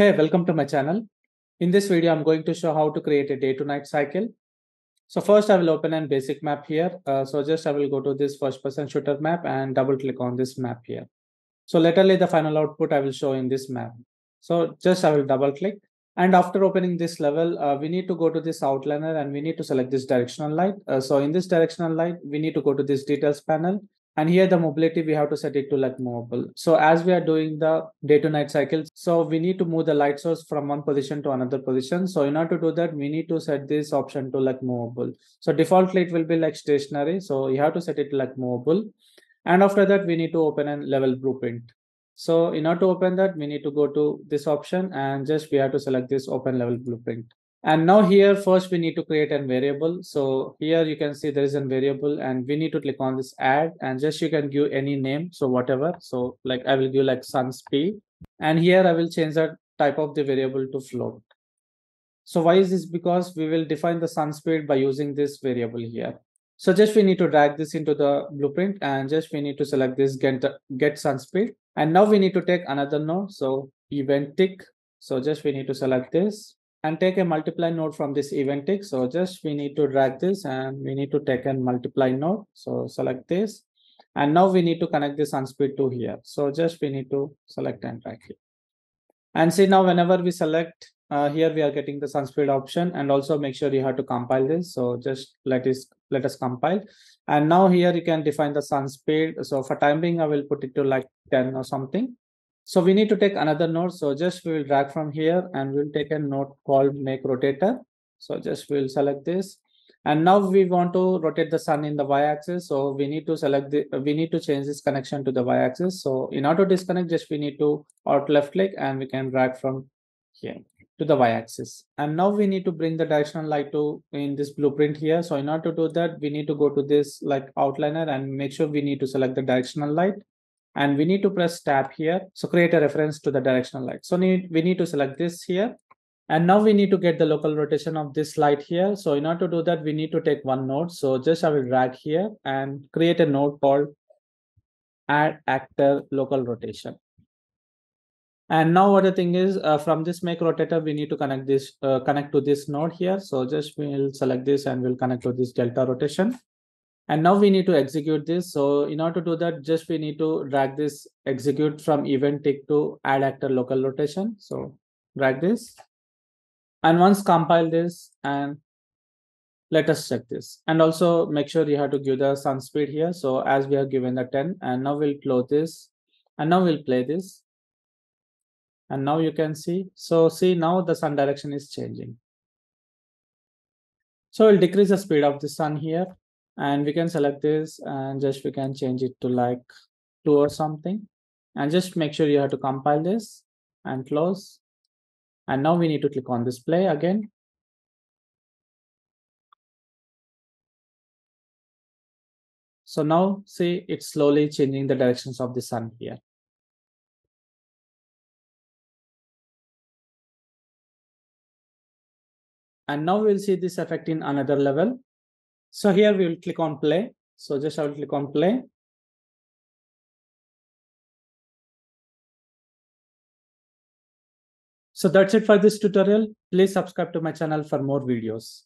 Hey, welcome to my channel. In this video, I'm going to show how to create a day to night cycle. So first I will open a basic map here. Uh, so just I will go to this first person shooter map and double click on this map here. So literally the final output I will show in this map. So just I will double click and after opening this level, uh, we need to go to this outliner and we need to select this directional light. Uh, so in this directional light, we need to go to this details panel and here the mobility, we have to set it to like movable. So as we are doing the day to night cycle, so we need to move the light source from one position to another position. So in order to do that, we need to set this option to like movable. So defaultly it will be like stationary. So you have to set it like movable. And after that, we need to open a level blueprint. So in order to open that, we need to go to this option and just we have to select this open level blueprint. And now here, first we need to create a variable. So here you can see there is a variable and we need to click on this add and just you can give any name. So whatever. So like I will give like sun speed and here I will change the type of the variable to float. So why is this? Because we will define the sun speed by using this variable here. So just we need to drag this into the blueprint and just we need to select this get, get sun speed. And now we need to take another node. So event tick. So just we need to select this and take a multiply node from this event tick. So just we need to drag this and we need to take a multiply node. So select this. And now we need to connect this sunspeed to here. So just we need to select and drag here. And see now whenever we select uh, here we are getting the sunspeed option and also make sure you have to compile this. So just let us let us compile. And now here you can define the sunspeed. So for time being, I will put it to like 10 or something. So we need to take another node. So just we will drag from here and we'll take a node called make rotator. So just we'll select this. And now we want to rotate the sun in the y-axis. So we need to select the, we need to change this connection to the y-axis. So in order to disconnect, just we need to alt left click and we can drag from here to the y-axis. And now we need to bring the directional light to in this blueprint here. So in order to do that, we need to go to this like outliner and make sure we need to select the directional light and we need to press tab here. So create a reference to the directional light. So need, we need to select this here. And now we need to get the local rotation of this light here. So in order to do that, we need to take one node. So just I will drag here and create a node called add actor local rotation. And now what the thing is uh, from this make rotator, we need to connect this, uh, connect to this node here. So just we'll select this and we'll connect to this delta rotation. And now we need to execute this. So in order to do that, just we need to drag this execute from event tick to add actor local rotation. So drag this. And once compile this and let us check this. And also make sure you have to give the sun speed here. So as we have given the 10 and now we'll close this and now we'll play this. And now you can see, so see now the sun direction is changing. So we'll decrease the speed of the sun here and we can select this and just we can change it to like two or something. And just make sure you have to compile this and close. And now we need to click on this play again. So now see it's slowly changing the directions of the sun here. And now we'll see this effect in another level so here we will click on play. So just I will click on play. So that's it for this tutorial. Please subscribe to my channel for more videos.